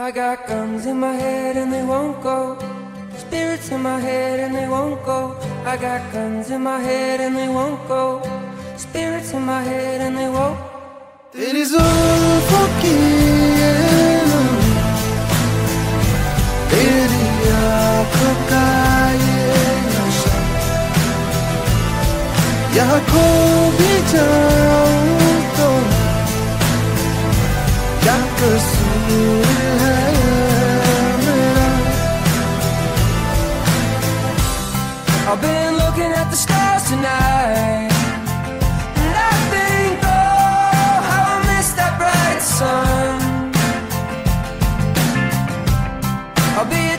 I got guns in my head and they won't go. Spirits in my head and they won't go. I got guns in my head and they won't go. Spirits in my head and they won't. Deriz ufakiyelim Deri yakakayelim Yakobicam Yakasın I've been looking at the stars tonight. And I think, oh, how I miss that bright sun. I'll be